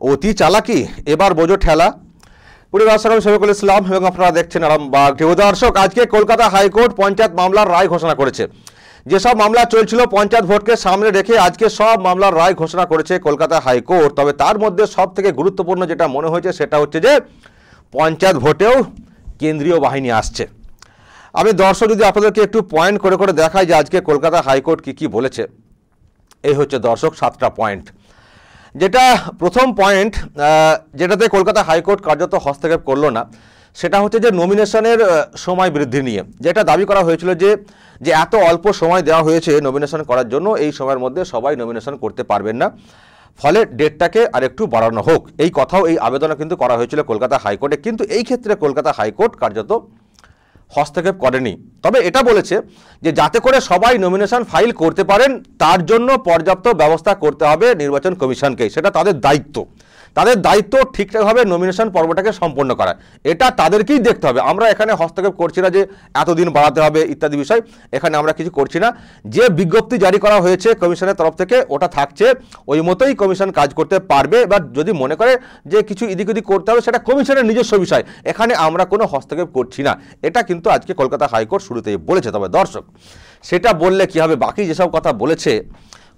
অতি চালাকি। এবার বোঝো ঠেলা। পরিবার সালাম শফিকুল ইসলাম এবং আপনারা দেখছেন আরামবাগ দর্শক, আজকে কলকাতা হাইকোর্ট পঞ্চায়েত মামলার রায় ঘোষণা করেছে। যেসব মামলা চলছিল পঞ্চায়েত ভোটকে সামনে রেখে আজকে সব মামলার রায় ঘোষণা করেছে কলকাতা হাইকোর্ট। তবে তার মধ্যে সব থেকে গুরুত্বপূর্ণ যেটা মনে হয়েছে সেটা হচ্ছে যে, পঞ্চায়েত ভোটেও কেন্দ্রীয় বাহিনী আসছে। আমি দর্শক, যদি আপনাদেরকে একটু পয়েন্ট করে করে দেখাই যে আজকে কলকাতা হাইকোর্ট কি কি বলেছে। এই হচ্ছে দর্শক সাতটা পয়েন্ট যেটা প্রথম পয়েন্ট যেটাতে কলকাতা হাইকোর্ট কার্যত হস্তক্ষেপ করল না, সেটা হচ্ছে যে নমিনেশনের সময় বৃদ্ধি নিয়ে। যেটা দাবি করা হয়েছিল যে যে এত অল্প সময় দেওয়া হয়েছে নমিনেশন করার জন্য, এই সময়ের মধ্যে সবাই নমিনেশন করতে পারবেন না। ফলে ডেটটাকে আরেকটু বাড়ানো হোক। এই কথাও এই আবেদনে কিন্তু করা হয়েছিল কলকাতা হাইকোর্টে। কিন্তু এই ক্ষেত্রে কলকাতা হাইকোর্ট কার্যত হস্তক্ষেপ করেনি। তবে এটা বলেছে যে যাতে করে সবাই নমিনেশন ফাইল করতে পারেন, তার জন্য পর্যাপ্ত ব্যবস্থা করতে হবে নির্বাচন কমিশনকে, সেটা তাদের দায়িত্ব। তাদের দায়িত্ব ঠিকঠাকভাবে নমিনেশন পর্বটাকে সম্পন্ন করা এটা তাদেরকেই দেখতে হবে। আমরা এখানে হস্তক্ষেপ করছি না যে এতদিন বাড়াতে হবে ইত্যাদি বিষয়। এখানে আমরা কিছু করছি না। যে বিজ্ঞপ্তি জারি করা হয়েছে কমিশনের তরফ থেকে, ওটা থাকছে। ওই মতোই কমিশন কাজ করতে পারবে। বা যদি মনে করে যে কিছু এদিক ওদিক করতে হবে, সেটা কমিশনের নিজস্ব বিষয়। এখানে আমরা কোনো হস্তক্ষেপ করছি না। এটা কিন্তু আজকে কলকাতা হাইকোর্ট শুরুতেই বলেছে। তবে দর্শক, সেটা বললে কি হবে? বাকি যেসব কথা বলেছে,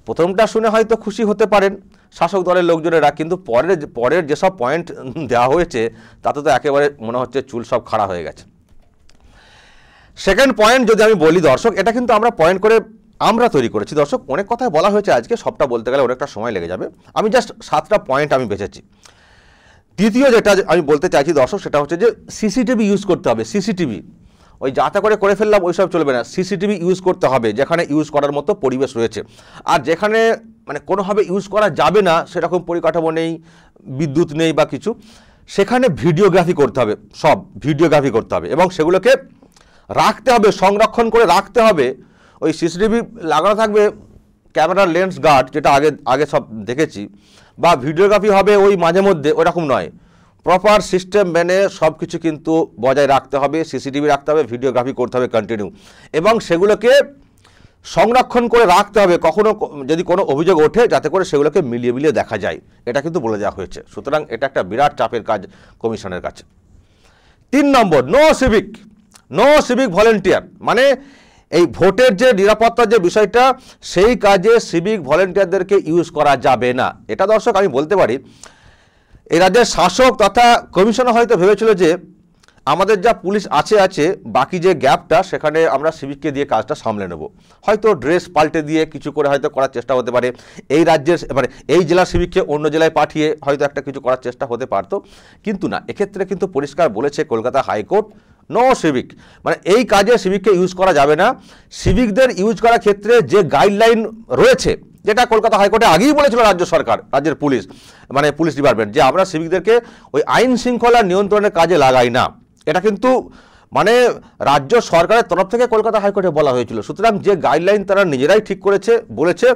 প্রথমটা শুনে হয়তো খুশি হতে পারেন। শাসক দলের লোকজনেরা কিন্তু পরের পরের যেসব পয়েন্ট দেওয়া হয়েছে, তাতে তো একেবারে মনে হচ্ছে চুল সব খাড়া হয়ে গেছে। সেকেন্ড পয়েন্ট যদি আমি বলি, দর্শক, এটা কিন্তু আমরা পয়েন্ট করে আমরা তৈরি করেছি। দর্শক, অনেক কথাই বলা হয়েছে আজকে, সবটা বলতে গেলে অনেকটা সময় লেগে যাবে। আমি জাস্ট সাতটা পয়েন্ট আমি বেঁচেছি দ্বিতীয় যেটা আমি বলতে চাইছি, দর্শক, সেটা হচ্ছে যে সিসিটিভি ইউজ করতে হবে সিসিটিভি ওই যাতা করে করে ফেললাম, ওইসব চলবে না। সিসিটিভি ইউজ করতে হবে, যেখানে ইউজ করার মতো পরিবেশ রয়েছে। আর যেখানে মানে কোনোভাবে ইউজ করা যাবে না, সেরকম পরিকাঠামো নেই, বিদ্যুৎ নেই বা কিছু। সেখানে ভিডিওগ্রাফি করতে হবে, সব ভিডিওগ্রাফি করতে হবে এবং সেগুলোকে রাখতে হবে, সংরক্ষণ করে রাখতে হবে। ওই সিসিটিভি লাগানো থাকবে, ক্যামেরার লেন্স গার্ড যেটা আগে আগে সব দেখেছি। বা ভিডিওগ্রাফি হবে ওই মাঝে মধ্যে ওরকম নয়। প্রপার সিস্টেম মেনে সব কিছু কিন্তু বজায় রাখতে হবে সিসিটিভি রাখতে হবে, ভিডিওগ্রাফি করতে হবে কন্টিনিউ এবং সেগুলোকে সংরক্ষণ করে রাখতে হবে, কখনো যদি কোনো অভিযোগ ওঠে, যাতে করে সেগুলোকে মিলিয়ে মিলিয়ে দেখা যায়। এটা কিন্তু বলে দেওয়া হয়েছে। সুতরাং এটা একটা বিরাট চাপের কাজ কমিশনের কাছে। তিন number no civic no civic volunteer মানে এই ভোটের যে নিরাপত্তার যে বিষয়টা, সেই কাজে সিভিক ভলেন্টিয়ারদেরকে ইউজ করা যাবে না। এটা দর্শক আমি বলতে পারি এই রাজ্যের শাসক তথা কমিশনার হয়তো ভেবেছিল যে আমাদের যা পুলিশ আছে আছে, বাকি যে গ্যাপটা, সেখানে আমরা সিভিককে দিয়ে কাজটা সামলে নেব। হয়তো ড্রেস পাল্টে দিয়ে কিছু করে হয়তো করার চেষ্টা হতে পারে। এই রাজ্যের মানে এই জেলার সিভিককে অন্য জেলায় পাঠিয়ে হয়তো একটা কিছু করার চেষ্টা হতে পারতো। কিন্তু না, এক্ষেত্রে কিন্তু পরিষ্কার বলেছে কলকাতা হাইকোর্ট নো সিভিক মানে এই কাজে সিভিককে ইউজ করা যাবে না। সিভিকদের ইউজ করার ক্ষেত্রে যে গাইডলাইন রয়েছে, যেটা কলকাতা হাইকোর্টে আগেই বলেছিল রাজ্য সরকার, রাজ্যের পুলিশ মানে পুলিশ ডিপার্টমেন্ট যে আমরা সিভিকদেরকে ওই আইন শৃঙ্খলা নিয়ন্ত্রণের কাজে লাগাই না। এটা কিন্তু মানে রাজ্য সরকারের তরফ থেকে কলকাতা হাইকোর্টে বলা হয়েছিল। সুতরাং যে গাইডলাইন তারা নিজেরাই ঠিক করেছে, বলেছে,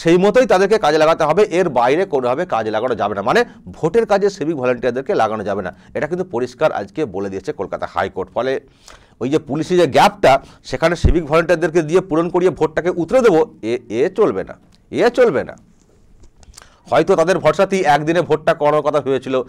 সেই মতোই তাদেরকে কাজে লাগাতে হবে। এর বাইরে কোনোভাবে কাজে লাগানো যাবে না। মানে ভোটের কাজে সিভিক ভলেন্টিয়ারদেরকে লাগানো যাবে না। এটা কিন্তু পরিষ্কার আজকে বলে দিয়েছে কলকাতা হাইকোর্ট। ফলে ওই যে পুলিশের যে গ্যাপটা সেখানে সিভিক ভলেন্টিয়ারদেরকে দিয়ে পূরণ করিয়ে ভোটটাকে উতরে দেবো, এ এ চলবে না। এ চলবে না। হয়তো তাদের ভরসাতেই একদিনে ভোটটা করার কথা হয়েছিল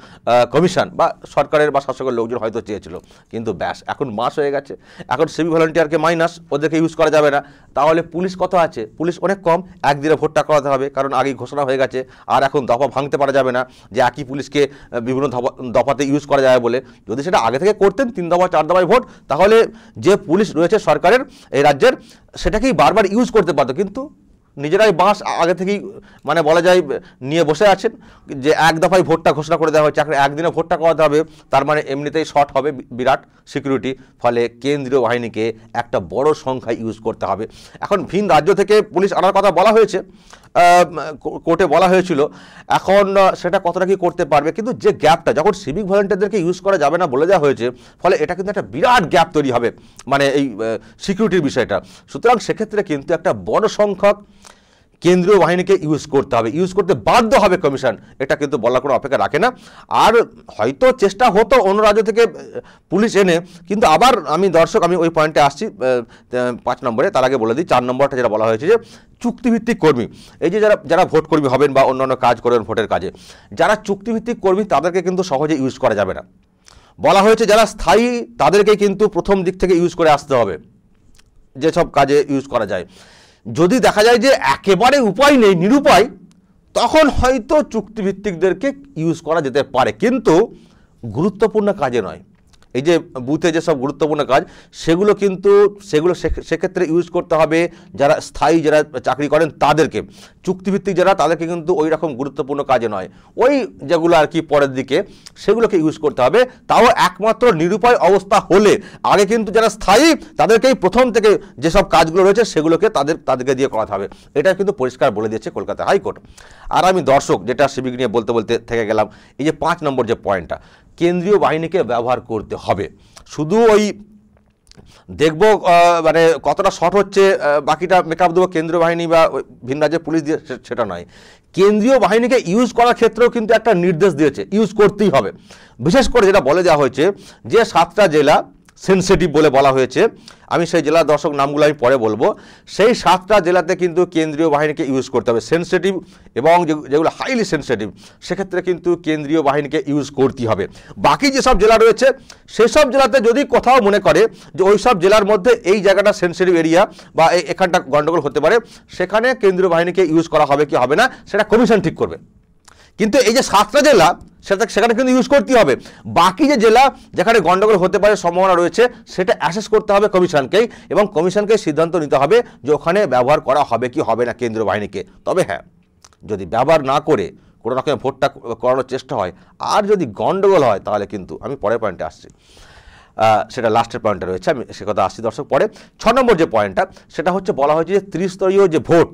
কমিশন বা সরকারের বা শাসকের লোকজন হয়তো চেয়েছিল। কিন্তু ব্যাস, এখন মাস হয়ে গেছে। এখন সিভিক ভলেন্টিয়ারকে মাইনাস ওদেরকে ইউজ করা যাবে না। তাহলে পুলিশ কত আছে? পুলিশ অনেক কম, একদিনে ভোটটা করাতে হবে। কারণ আগেই ঘোষণা হয়ে গেছে, আর এখন দফা ভাঙতে পারা যাবে না যে একই পুলিশকে বিভিন্ন দফা- দফাতে ইউজ করা যাবে বলে। যদি সেটা আগে থেকে করতেন, তিন দফা, চার দফায় ভোট, তাহলে যে পুলিশ রয়েছে সরকারের, এই রাজ্যের, সেটাকেই বারবার ইউজ করতে পারতো। কিন্তু নিজেরাই বাঁশ আগে থেকেই মানে বলা যায়, নিয়ে বসে আছেন যে এক দফায় ভোটটা ঘোষণা করে দেওয়া হয়েছে। এখন একদিনে ভোটটা করাতে হবে, তার মানে এমনিতেই শর্ট হবে বিরাট সিকিউরিটি, ফলে কেন্দ্রীয় বাহিনীকে একটা বড় সংখ্যা ইউজ করতে হবে। এখন ভিন রাজ্য থেকে পুলিশ আনার কথা বলা হয়েছে কোর্টে বলা হয়েছিল, এখন সেটা কতটা কি করতে পারবে, কিন্তু যে গ্যাপটা, যখন সিভিক ভলেন্টিয়ারদেরকে ইউজ করা যাবে না বলে দেওয়া হয়েছে, ফলে এটা কিন্তু একটা বিরাট গ্যাপ তৈরি হবে মানে এই সিকিউরিটির বিষয়টা। সুতরাং সেক্ষেত্রে কিন্তু একটা বড় সংখ্যক কেন্দ্রীয় বাহিনীকে ইউজ করতে হবে। ইউজ করতে বাধ্য হবে কমিশন এটা কিন্তু বলার কোনো অপেক্ষা রাখে না। আর হয়তো চেষ্টা হতো অন্য রাজ্য থেকে পুলিশ এনে, কিন্তু আবার আমি দর্শক, আমি ওই পয়েন্টে আসছি পাঁচ নম্বরে। তার আগে বলে দিই, চার নম্বরটা যেটা বলা হয়েছে যে, চুক্তিভিত্তিক কর্মী। এই যে যারা যারা ভোট কর্মী হবেন বা অন্যান্য কাজ করবেন ভোটের কাজে, যারা চুক্তিভিত্তিক কর্মী, তাদেরকে কিন্তু সহজে ইউজ করা যাবে না। বলা হয়েছে যারা স্থায়ী, তাদেরকে কিন্তু প্রথম দিক থেকে ইউজ করে আসতে হবে। যেসব কাজে ইউজ করা যায়। যদি দেখা যায় যে একেবারে উপায় নেই, নিরুপায়, তখন হয়তো চুক্তিভিত্তিকদেরকে ইউজ করা যেতে পারে। কিন্তু গুরুত্বপূর্ণ কাজে নয়। এই যে বুথে যেসব গুরুত্বপূর্ণ কাজ, সেগুলো কিন্তু সেগুলো সেক্ষেত্রে ইউজ করতে হবে যারা স্থায়ী যারা চাকরি করেন তাদেরকে। চুক্তিভিত্তিক যারা, তাদেরকে কিন্তু ওই রকম গুরুত্বপূর্ণ কাজে নয়। ওই যেগুলো আর কি পরের দিকে, সেগুলোকে ইউজ করতে হবে। তাও একমাত্র নিরুপায় অবস্থা হলে, আগে কিন্তু যারা স্থায়ী, তাদেরকেই প্রথম থেকে যেসব কাজগুলো রয়েছে, সেগুলোকে তাদের, তাদেরকে দিয়ে করাতে হবে। এটা কিন্তু পরিষ্কার বলে দিয়েছে কলকাতা হাইকোর্ট। আর আমি দর্শক, যেটা সিভিক নিয়ে বলতে বলতে থেকে গেলাম, এই যে পাঁচ নম্বর যে পয়েন্টটা কেন্দ্রীয় বাহিনীকে ব্যবহার করতে হবে। শুধু ওই দেখব মানে কতটা শর্ট হচ্ছে বাকিটা মেকআপ দেবো কেন্দ্রীয় বাহিনী বা ভিন রাজ্যের পুলিশ দিয়ে সেটা নয়। কেন্দ্রীয় বাহিনীকে ইউজ করার ক্ষেত্রেও কিন্তু একটা নির্দেশ দিয়েছে। ইউজ করতেই হবে। বিশেষ করে যেটা বলে দেওয়া হয়েছে যে সাতটা জেলা সেন্সিটিভ বলে বলা হয়েছে। আমি সেই জেলার দর্শক নামগুলো আমি পরে বলব। সেই সাতটা জেলাতে কিন্তু কেন্দ্রীয় বাহিনীকে ইউজ করতে হবে। সেন্সিটিভ এবং যেগুলো হাইলি সেন্সিটিভ সেক্ষেত্রে কিন্তু কেন্দ্রীয় বাহিনীকে ইউজ করতেই হবে। বাকি যেসব জেলা রয়েছে, সেসব জেলাতে যদি কোথাও মনে করে যে ওই সব জেলার মধ্যে এই জায়গাটা সেন্সিটিভ এরিয়া বা এখানটা গণ্ডগোল হতে পারে, সেখানে কেন্দ্রীয় বাহিনীকে ইউজ করা হবে কি হবে না, সেটা কমিশন ঠিক করবে। কিন্তু এই যে সাতটা জেলা, সেটা সেখানে কিন্তু ইউজ করতেই হবে। বাকি যে জেলা যেখানে গন্ডগোল হতে পারে, সম্ভাবনা রয়েছে, সেটা অ্যাসেস করতে হবে কমিশনকেই এবং কমিশনকে সিদ্ধান্ত নিতে হবে যে ওখানে ব্যবহার করা হবে কি হবে না কেন্দ্রীয় বাহিনীকে। তবে হ্যাঁ যদি ব্যবহার না করে কোনো রকমের ভোটটা করানোর চেষ্টা হয়, আর যদি গন্ডগোল হয়, তাহলে কিন্তু আমি পরের পয়েন্টে আসছি। সেটা লাস্টের পয়েন্টে রয়েছে, আমি সে কথা আসছি দর্শক পরে। ছ নম্বর যে পয়েন্টটা সেটা হচ্ছে বলা হয়েছে যে ত্রিস্তরীয় যে ভোট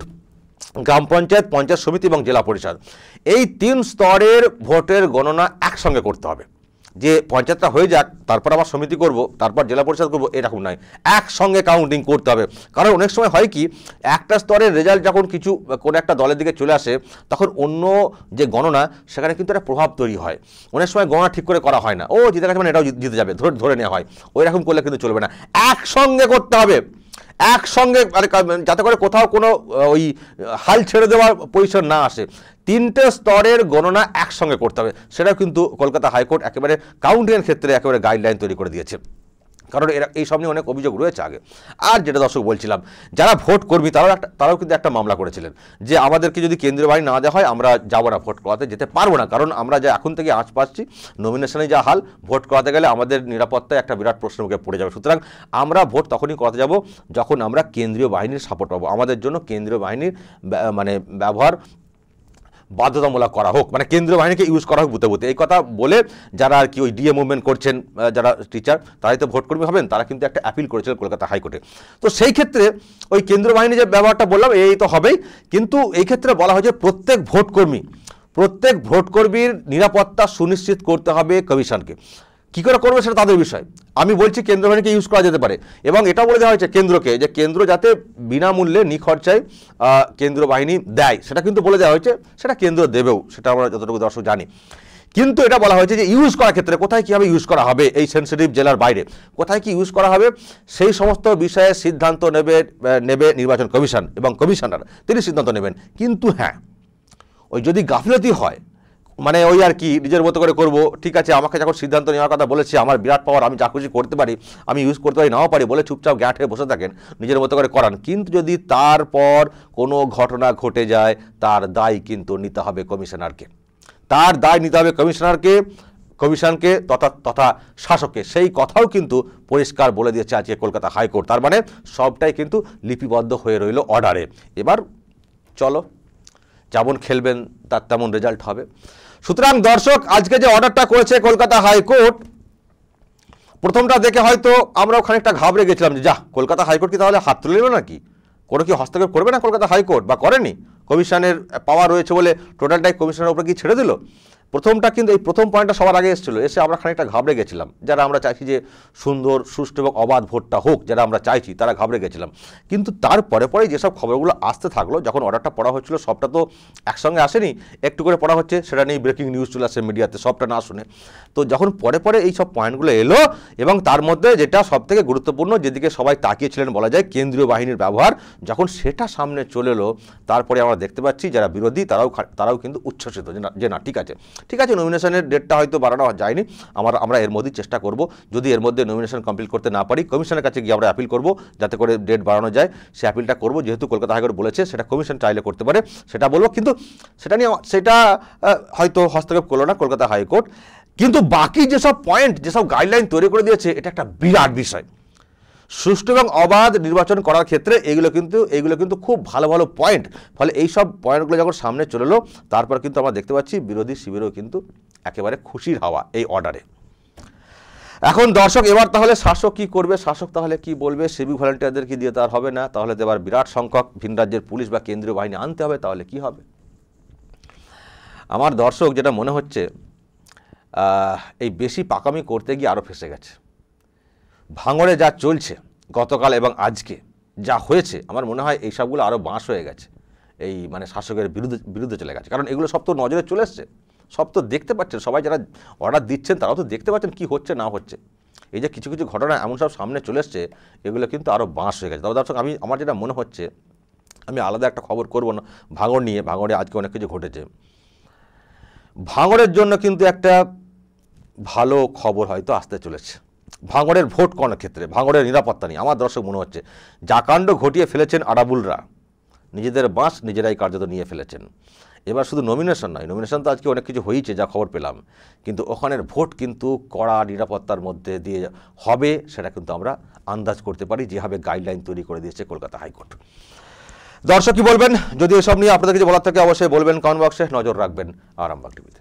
গ্রাম পঞ্চায়েত পঞ্চায়েত সমিতি এবং জেলা পরিষদ। এই তিন স্তরের ভোটের গণনা একসঙ্গে করতে হবে। যে পঞ্চায়েতটা হয়ে যাক, তারপর আবার সমিতি করব, তারপর জেলা পরিষদ করব, এরকম নয়। একসঙ্গে কাউন্টিং করতে হবে। কারণ অনেক সময় হয় কি, একটা স্তরের রেজাল্ট যখন কিছু কোনো একটা দলের দিকে চলে আসে, তখন অন্য যে গণনা, সেখানে কিন্তু একটা প্রভাব তৈরি হয়। অনেক সময় গণনা ঠিক করে করা হয় না। ও জিতে গেছে মানে এটাও জিতে যাবে, ধরে ধরে নেওয়া হয়। ওই রকম করলে কিন্তু চলবে না। একসঙ্গে করতে হবে। একসঙ্গে মানে যাতে করে কোথাও কোনো ওই, হাল ছেড়ে দেওয়ার পজিশন না আসে। তিনটে স্তরের গণনা একসঙ্গে করতে হবে। সেটাও কিন্তু কলকাতা হাইকোর্ট একেবারে কাউন্টিংয়ের ক্ষেত্রে একেবারে গাইডলাইন তৈরি করে দিয়েছে। কারণ এরা, এই সব নিয়ে অনেক অভিযোগ রয়েছে আগে। আর যেটা দর্শক বলছিলাম, যারা ভোট কর্মী, তারাও একটা, তারাও কিন্তু একটা মামলা করেছিলেন, যে আমাদেরকে যদি কেন্দ্রীয় বাহিনী না দেওয়া হয়, আমরা যাব না ভোট করাতে, যেতে পারব না। কারণ আমরা যা এখন থেকে আঁচ পাচ্ছি নমিনেশনে যা হাল, ভোট করাতে গেলে আমাদের নিরাপত্তায় একটা বিরাট প্রশ্নের মুখে পড়ে যাবে। সুতরাং আমরা ভোট তখনই করাতে যাব, যখন আমরা কেন্দ্রীয় বাহিনীর সাপোর্ট পাবো। আমাদের জন্য কেন্দ্রীয় বাহিনীর মানে ব্যবহার বাধ্যতামূলক করা হোক মানে কেন্দ্রীয় বাহিনীকে ইউজ করা হোক বুতে বুতে। এই কথা বলে যারা আর কি ওই ডিএ মুভমেন্ট করছেন যারা টিচার তারাই তো ভোট কর্মী হবেন তারা কিন্তু একটা অ্যাপিল করেছিল কলকাতা হাইকোর্টে। তো সেই ক্ষেত্রে ওই কেন্দ্রীয় বাহিনী যে ব্যবহারটা বললাম, এই তো হবেই। কিন্তু এই ক্ষেত্রে বলা হয় যে প্রত্যেক ভোটকর্মী প্রত্যেক ভোটকর্মীর নিরাপত্তা সুনিশ্চিত করতে হবে কমিশনকে। কী করে করবে সেটা তাদের বিষয়। আমি বলছি কেন্দ্র বাহিনীকে ইউজ করা যেতে পারে। এবং এটা বলে দেওয়া হয়েছে কেন্দ্রকে যে কেন্দ্র যাতে বিনামূল্যে নিখরচায় কেন্দ্র বাহিনী দেয়। সেটা কিন্তু বলে দেওয়া হয়েছে, সেটা কেন্দ্র দেবেও, সেটা আমরা যতটুকু দর্শক জানি। কিন্তু এটা বলা হয়েছে যে ইউজ করার ক্ষেত্রে কোথায় কীভাবে ইউজ করা হবে এই সেন্সিটিভ জেলার বাইরে? কোথায় কি ইউজ করা হবে? সেই সমস্ত বিষয়ে সিদ্ধান্ত নেবে নেবে নির্বাচন কমিশন এবং কমিশনার। তিনি সিদ্ধান্ত নেবেন। কিন্তু হ্যাঁ ওই যদি গাফিলতি হয় মানে ওই আর কি, নিজের মতো করে করব, ঠিক আছে, আমাকে যখন সিদ্ধান্ত নেওয়ার কথা বলেছে, আমার বিরাট পাওয়ার আমি যা খুশি করতে পারি, আমি ইউজ করতে পারি, নাও পারি, বলে চুপচাপ গ্যাট হয়ে বসে থাকেন, নিজের মতো করে করান। কিন্তু যদি তারপর কোনো ঘটনা ঘটে যায়, তার দায় কিন্তু নিতে হবে কমিশনারকে। তার দায় নিতে হবে কমিশনারকে, কমিশনকে তথা তথা শাসককে। সেই কথাও কিন্তু পরিষ্কার বলে দিয়েছে আজকে কলকাতা হাইকোর্ট। তার মানে সবটাই কিন্তু লিপিবদ্ধ হয়ে রইল অর্ডারে এবার চলো, যেমন খেলবেন, তার তেমন রেজাল্ট হবে। সুতরাং দর্শক, আজকে যে অর্ডারটা করেছে কলকাতা হাইকোর্ট, প্রথমটা দেখে হয়তো আমরাও খানিকটা ঘাবড়ে গেছিলাম যে যা কলকাতা হাইকোর্ট কি তাহলে হাত তুলে নেবে নাকি? কোনো কি হস্তক্ষেপ করবে না কলকাতা হাইকোর্ট বা করেনি? কমিশনের পাওয়ার রয়েছে বলে টোটালটাই কমিশনের উপরে কি ছেড়ে দিল? প্রথমটা কিন্তু এই প্রথম পয়েন্টটা সবার আগে এসেছিল। এসে আমরা খানিকটা ঘাবড়ে গেছিলাম। যারা আমরা চাইছি যে সুন্দর, সুষ্ঠু এবং অবাধ ভোটটা হোক, যারা আমরা চাইছি, তারা ঘাবড়ে গেছিলাম। কিন্তু তারপরে পরে যেসব খবরগুলো আসতে থাকল, যখন অর্ডারটা পড়া হচ্ছিল, সবটা তো একসঙ্গে আসেনি। একটু করে পড়া হচ্ছে, সেটা নিয়ে ব্রেকিং নিউজ চলে আসে মিডিয়াতে সবটা না শুনে। তো যখন পরে পরে এই সব পয়েন্টগুলো এলো, এবং তার মধ্যে যেটা সব থেকে গুরুত্বপূর্ণ, যেদিকে সবাই তাকিয়েছিলেন বলা যায়, কেন্দ্রীয় বাহিনীর ব্যবহার, যখন সেটা সামনে চলে এলো, তারপরে আমরা দেখতে পাচ্ছি, যারা বিরোধী, তারাও তারাও কিন্তু উচ্ছ্বসিত যে না, ঠিক আছে। ঠিক আছে নমিনেশনের ডেটটা হয়তো বাড়ানো যায়নি। আমার, আমরা এর মধ্যেই চেষ্টা করব। যদি এর মধ্যে নমিনেশন কমপ্লিট করতে না পারি কমিশনের কাছে গিয়ে আমরা অ্যাপিল করব, যাতে করে ডেট বাড়ানো যায়। সে অ্যাপিলটা করব, যেহেতু কলকাতা হাইকোর্ট বলেছে, সেটা কমিশন চাইলে করতে পারে, সেটা বলব। কিন্তু সেটা নিয়ে সেটা হয়তো হস্তক্ষেপ করল না কলকাতা হাইকোর্ট। কিন্তু বাকি যেসব পয়েন্ট যেসব গাইডলাইন তৈরি করে দিয়েছে, এটা একটা বিরাট বিষয়। সুষ্ঠু এবং অবাধ নির্বাচন করার ক্ষেত্রে এগুলো কিন্তু এগুলো কিন্তু খুব ভালো ভালো পয়েন্ট ফলে এই সব পয়েন্টগুলো যখন সামনে চলে এলো, তারপর কিন্তু আমরা দেখতে পাচ্ছি বিরোধী শিবিরেও কিন্তু একেবারে খুশির হাওয়া এই অর্ডারে এখন দর্শক, এবার তাহলে শাসক কি করবে? শাসক তাহলে কি বলবে? সিভিক ভলেন্টিয়ারদের কি দিয়ে তার হবে না? তাহলে তো এবার বিরাট সংখ্যক ভিন রাজ্যের পুলিশ বা কেন্দ্রীয় বাহিনী আনতে হবে, তাহলে কি হবে? আমার দর্শক যেটা মনে হচ্ছে এই বেশি পাকামি করতে গিয়ে আরও ফেসে গেছে। ভাঙড়ে যা চলছে, গতকাল এবং আজকে, যা হয়েছে, আমার মনে হয় এই সবগুলো আরও বাঁশ হয়ে গেছে। এই মানে শাসকের বিরুদ্ধে বিরুদ্ধে চলে গেছে। কারণ এগুলো সব তো নজরে চলে এসছে। সব তো দেখতে পাচ্ছেন, সবাই যারা অর্ডার দিচ্ছেন, তারাও তো দেখতে পাচ্ছেন কি হচ্ছে, না হচ্ছে। এই যে কিছু কিছু ঘটনা এমন সব সামনে চলে এসছে, এগুলো কিন্তু আরও বাঁশ হয়ে গেছে। তবে দর্শক, আমি, আমার যেটা মনে হচ্ছে, আমি আলাদা একটা খবর করব না, ভাঙড় নিয়ে। ভাঙড়ে আজকে অনেক কিছু ঘটেছে। ভাঙড়ের জন্য কিন্তু একটা ভালো খবর হয়তো আসতে চলেছে। ভাঙড়ের ভোট কোন ক্ষেত্রে ভাঙড়ের নিরাপত্তা নিয়ে। আমার দর্শক মনে হচ্ছে, জাকাণ্ড ঘটিয়ে ফেলেছেন আরাবুলরা। নিজেদের বাঁশ নিজেরাই কার্যত নিয়ে ফেলেছেন। এবার শুধু নমিনেশন নয় নমিনেশন তো আজকে অনেক কিছু হয়েছে যা খবর পেলাম। কিন্তু ওখানের ভোট কিন্তু কড়া নিরাপত্তার মধ্যে দিয়ে হবে, সেটা কিন্তু আমরা আন্দাজ করতে পারি, যেভাবে গাইডলাইন তৈরি করে দিয়েছে কলকাতা হাইকোর্ট। দর্শক কি বলবেন? যদি এসব নিয়ে আপনাদের কিছু বলার থাকে, অবশ্যই বলবেন কমেন্ট বক্সে, নজর রাখবেন আরামবাগ টিভিতে।